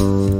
you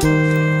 Música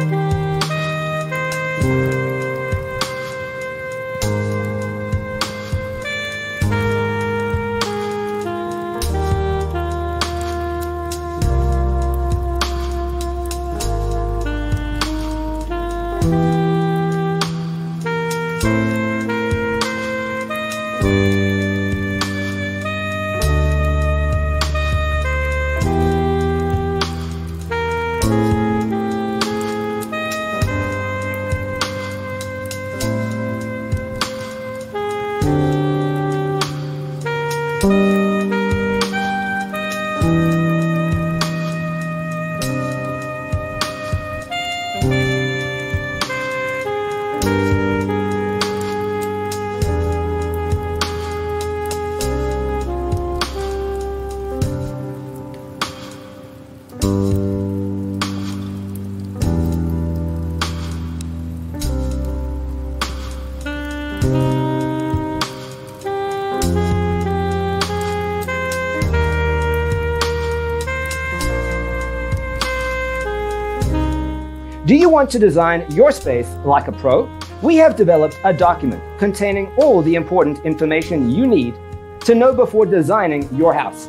Do you want to design your space like a pro? We have developed a document containing all the important information you need to know before designing your house.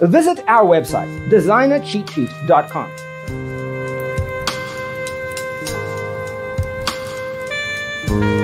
Visit our website, designercheatsheet.com.